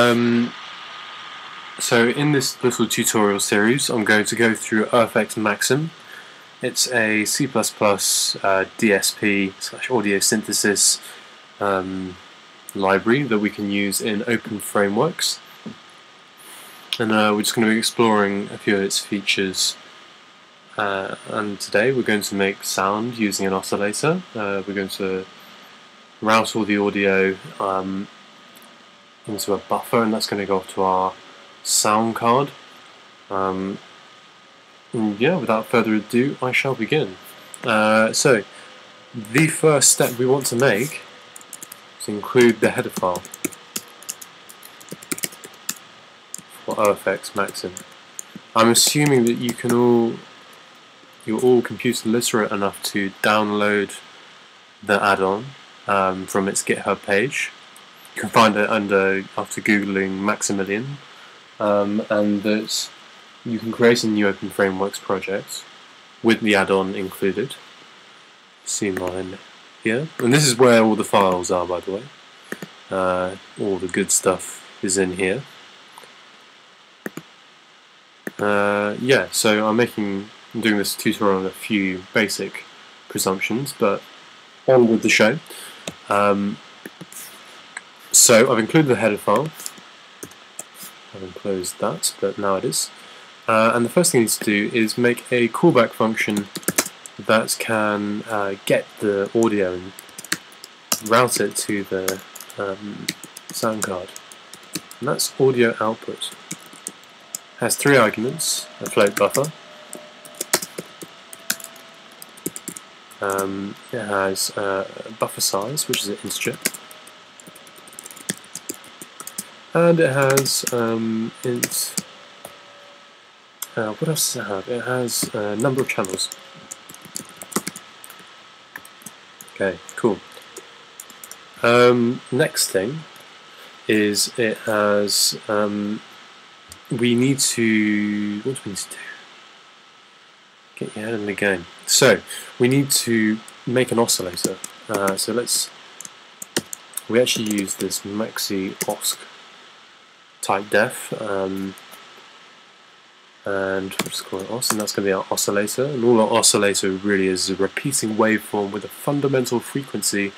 Um, so in this little tutorial series I'm going to go through ofxMaxim. It's a C++ uh, DSP slash audio synthesis um, library that we can use in openFrameworks and uh, we're just going to be exploring a few of its features uh, and today we're going to make sound using an oscillator. Uh, we're going to route all the audio um, into a buffer and that's going to go off to our sound card. Um, yeah, without further ado, I shall begin. Uh, so, the first step we want to make is include the header file for ofxMaxim. I'm assuming that you can all you're all computer literate enough to download the add-on um, from its GitHub page you can find it under after googling Maximilian, um, and that you can create a new openFrameworks project with the add-on included. See mine here, and this is where all the files are, by the way. Uh, all the good stuff is in here. Uh, yeah, so I'm making, I'm doing this tutorial on a few basic presumptions, but on with the show. Um, so I've included the header file. I've enclosed that, but now it is. Uh, and the first thing you need to do is make a callback function that can uh, get the audio and route it to the um, sound card. And that's audio output. Has three arguments, a float buffer, um, it has uh, buffer size, which is an integer, and it has um, its uh, what else does it have? It has a number of channels. Okay, cool. Um, next thing is it has um, we need to what do we need to do? Get your head in the game. So we need to make an oscillator. Uh, so let's we actually use this Maxi Osc type def um, and we'll just call it os and that's going to be our oscillator and all our oscillator really is a repeating waveform with a fundamental frequency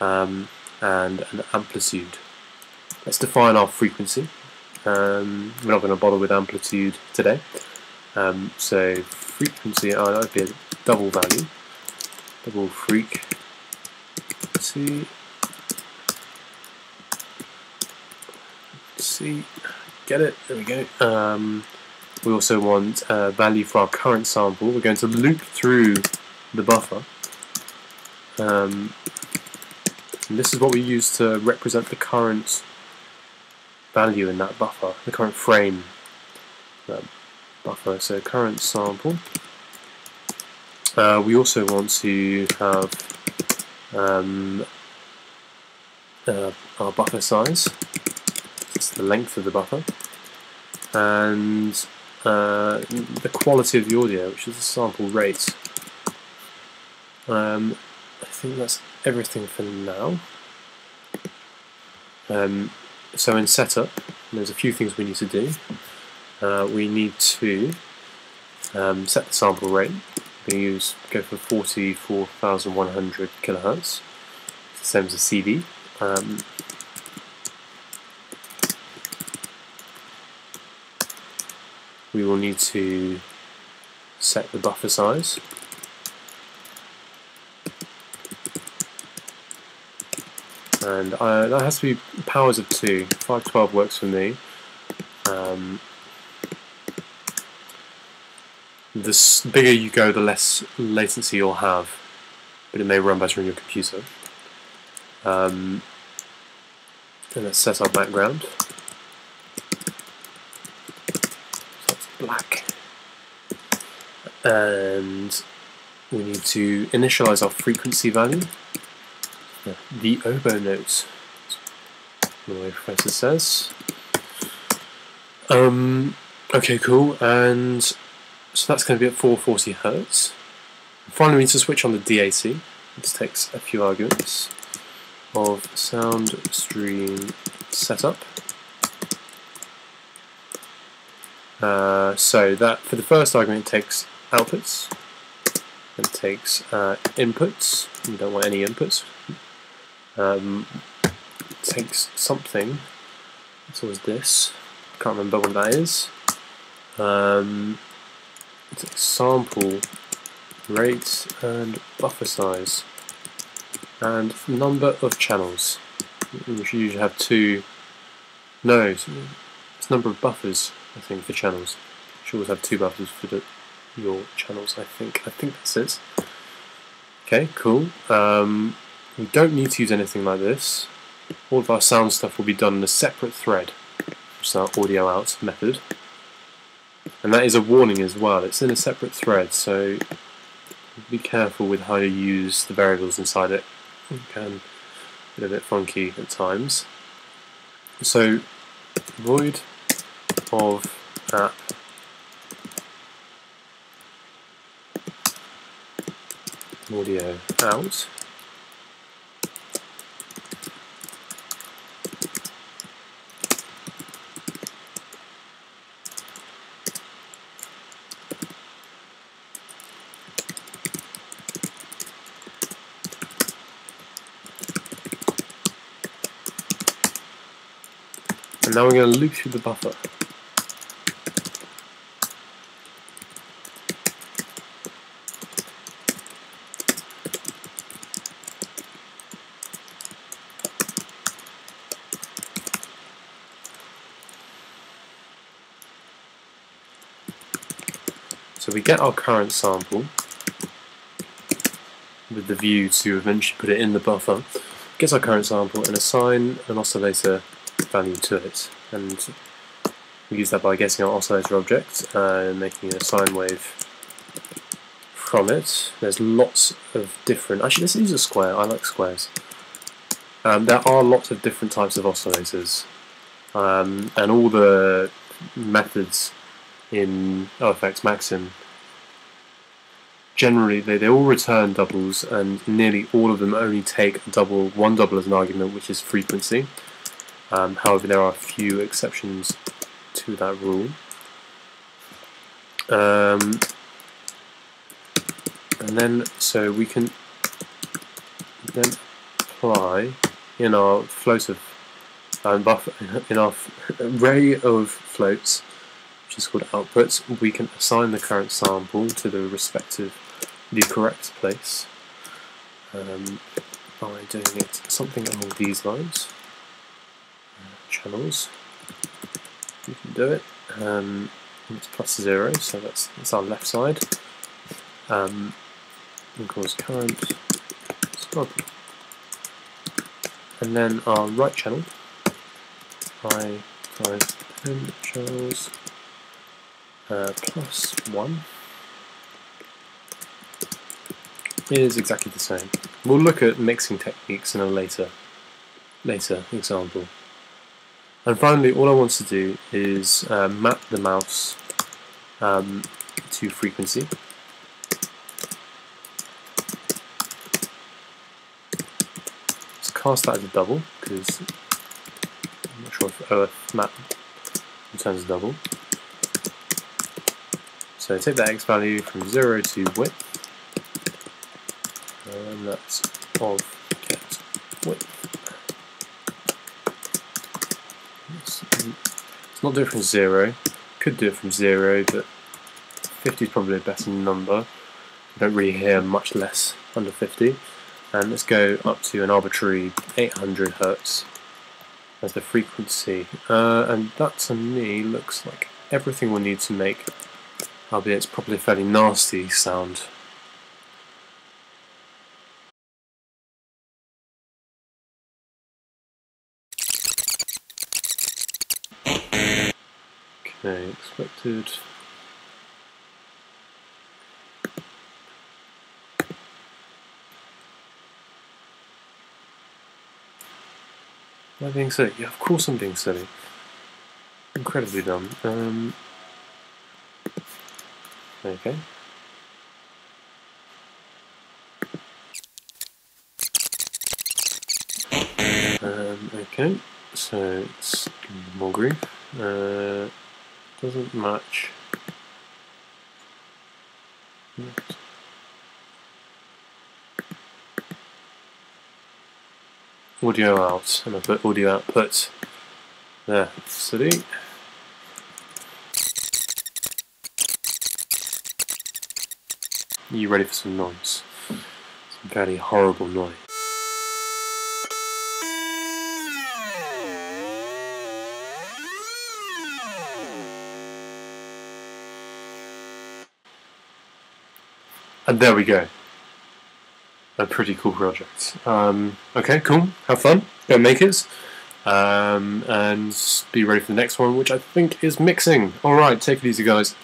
um, and an amplitude. Let's define our frequency. Um, we're not going to bother with amplitude today. Um, so frequency, oh, that would be a double value. Double frequency see, get it, there we go. Um, we also want a value for our current sample. We're going to loop through the buffer. Um, this is what we use to represent the current value in that buffer, the current frame that buffer. So current sample. Uh, we also want to have um, uh, our buffer size the length of the buffer, and uh, the quality of the audio, which is the sample rate. Um, I think that's everything for now. Um, so in setup, there's a few things we need to do. Uh, we need to um, set the sample rate. We use go for 44,100 kilohertz, same as a CD. We will need to set the buffer size. And uh, that has to be powers of 2. 512 works for me. Um, the bigger you go, the less latency you'll have, but it may run better on your computer. Um, and let's set our background. And we need to initialize our frequency value. The oboe notes, the way Professor says. Um, okay, cool. And so that's going to be at 440 hertz. Finally, we need to switch on the DAC. This takes a few arguments of sound stream setup. Uh, so that for the first argument takes outputs, and takes uh, inputs, you don't want any inputs, um, takes something, it's always this, can't remember what that is, um, takes sample rate and buffer size and number of channels. You should usually have two, no, it's number of buffers I think for channels. You should always have two buffers for the, your channels I think. I think that's it. Okay, cool. Um, we don't need to use anything like this. All of our sound stuff will be done in a separate thread, which is our audio out method. And that is a warning as well. It's in a separate thread, so be careful with how you use the variables inside it. It can be a bit funky at times. So void of app audio out And now we're going to loop through the buffer. So we get our current sample with the view to eventually put it in the buffer, gets our current sample and assign an oscillator value to it. And we use that by getting our oscillator object and making a sine wave from it. There's lots of different, actually let's use a square, I like squares. Um, there are lots of different types of oscillators um, and all the methods in OFX Maxim. Generally they, they all return doubles and nearly all of them only take a double one double as an argument which is frequency. Um, however there are a few exceptions to that rule. Um, and then so we can then apply in our float of um, buffer in our array of floats which is called outputs, we can assign the current sample to the respective, the correct place um, by doing it something along these lines. Uh, channels, you can do it. Um, it's plus zero, so that's that's our left side. Um, equals current sample, and then our right channel. I ten channels uh, plus 1 is exactly the same. We'll look at mixing techniques in a later later example. And finally, all I want to do is uh, map the mouse um, to frequency. Let's cast that as a double, because I'm not sure if ofMap returns a double. So take that x value from 0 to width, and that's of get width. It's, not do it from 0, could do it from 0, but 50 is probably a better number. You don't really hear much less under 50. And let's go up to an arbitrary 800 hertz as the frequency. Uh, and that to me looks like everything we'll need to make albeit it's probably a fairly nasty sound. Okay, expected. Am being silly? Yeah, of course I'm being silly. Incredibly dumb. Um, Okay. Um, okay, so it's more groove. Uh, doesn't match. Audio out, and I put audio output there. City. You ready for some noise? Some very horrible noise. And there we go. A pretty cool project. Um, okay, cool. Have fun. Go make it. Um, and be ready for the next one, which I think is mixing. Alright, take it easy, guys.